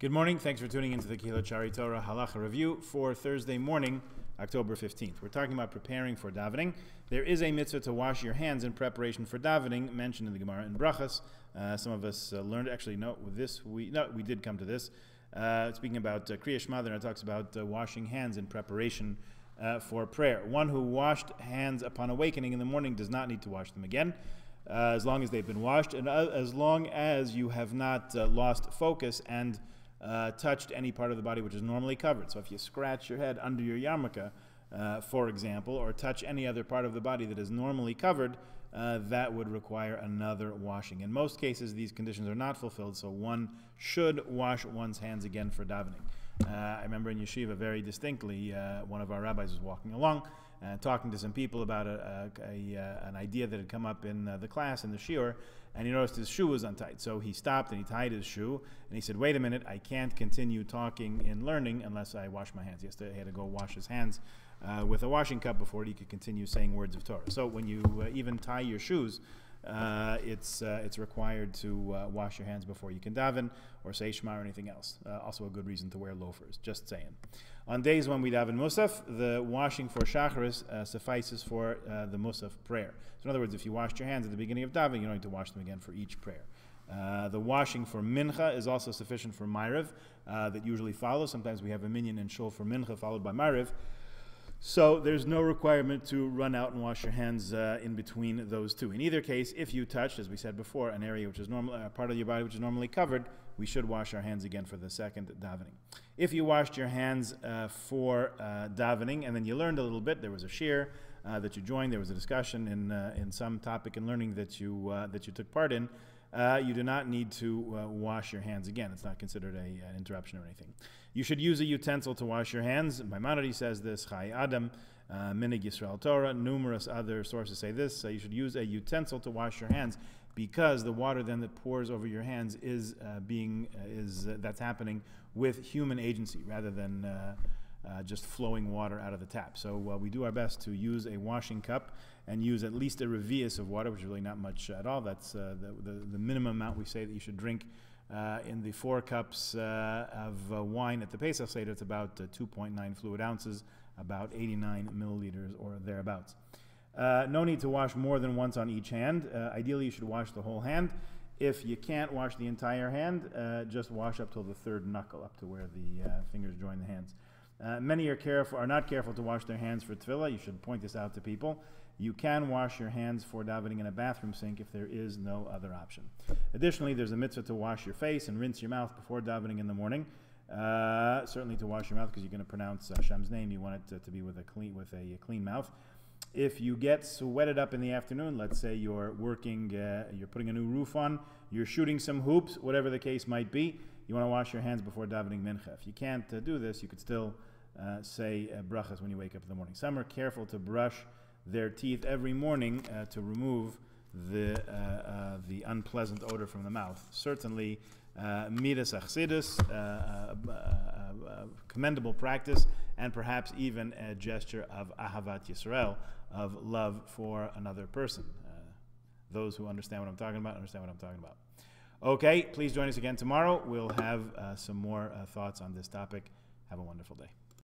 Good morning. Thanks for tuning into the Sha'arei Torah Halacha Review for Thursday morning, October 15th. We're talking about preparing for davening. There is a mitzvah to wash your hands in preparation for davening, mentioned in the Gemara in Brachas. Uh, some of us uh, learned, actually, no, with this we no, we did come to this. Uh, speaking about uh, Kriya Shema, it talks about uh, washing hands in preparation uh, for prayer. One who washed hands upon awakening in the morning does not need to wash them again. Uh, as long as they've been washed, and as long as you have not lost focus and uh, touched any part of the body which is normally covered. So if you scratch your head under your yarmulke, uh, for example, or touch any other part of the body that is normally covered, uh, that would require another washing. In most cases, these conditions are not fulfilled, so one should wash one's hands again for davening. Uh, I remember in yeshiva very distinctly, uh, one of our rabbis was walking along and talking to some people about a, a, a, uh, an idea that had come up in uh, the class in the shiur, and he noticed his shoe was untied. So he stopped and he tied his shoe, and he said, "Wait a minute, I can't continue talking and learning unless I wash my hands." To, he had to go wash his hands uh, with a washing cup before he could continue saying words of Torah. So when you uh, even tie your shoes, uh, it's uh, it's required to uh, wash your hands before you can daven or say Shema or anything else. Uh, also, a good reason to wear loafers. Just saying. On days when we daven Musaf, the washing for Shacharis uh, suffices for uh, the Musaf prayer. So, in other words, if you washed your hands at the beginning of davening, you don't need to wash them again for each prayer. the washing for mincha is also sufficient for Ma'ariv, that usually follows. Sometimes we have a minyan and shul for mincha followed by Ma'ariv. So there's no requirement to run out and wash your hands uh, in between those two. In either case, if you touched, as we said before, an area which is normal, uh, part of your body which is normally covered, we should wash our hands again for the second davening. If you washed your hands uh, for uh, davening and then you learned a little bit, there was a shiur uh, that you joined, there was a discussion in uh, in some topic in learning that you that you took part in uh, you do not need to uh, wash your hands again. It's not considered a, an interruption or anything. You should use a utensil to wash your hands. Maimonides says this, Chayei Adam, uh, Minhag Yisrael Torah. Numerous other sources say this. So you should use a utensil to wash your hands because the water then that pours over your hands is uh, being uh, is uh, that's happening with human agency rather than uh, just flowing water out of the tap. So uh, we do our best to use a washing cup and use at least a revius of water, which is really not much at all. That's uh, the, the, the, minimum amount we say that you should drink uh, in the four cups uh, of uh, wine at the Pesach Seder. It's about 2.9 fluid ounces, about 89 milliliters or thereabouts. no need to wash more than once on each hand. ideally, you should wash the whole hand. If you can't wash the entire hand, just wash up till the third knuckle, up to where the fingers join the hands. Uh, many are careful are not careful to wash their hands for tefillah. You should point this out to people. You can wash your hands for davening in a bathroom sink if there is no other option. Additionally, there's a mitzvah to wash your face and rinse your mouth before davening in the morning. Uh, certainly to wash your mouth because you're going to pronounce Hashem's name. You want it to, to be with a clean with a, a, clean mouth. If you get sweated up in the afternoon, let's say you're working, uh, you're putting a new roof on, you're shooting some hoops, whatever the case might be, you want to wash your hands before davening mincha. If you can't uh, do this, you could still uh, say uh, brachas when you wake up in the morning. Some are careful to brush their teeth every morning uh, to remove the uh, uh, the unpleasant odor from the mouth. Certainly, midas chassidus, commendable practice, and perhaps even a gesture of ahavat Yisrael, of love for another person. those who understand what I'm talking about understand what I'm talking about. Okay, please join us again tomorrow. We'll have uh, some more uh, thoughts on this topic. Have a wonderful day.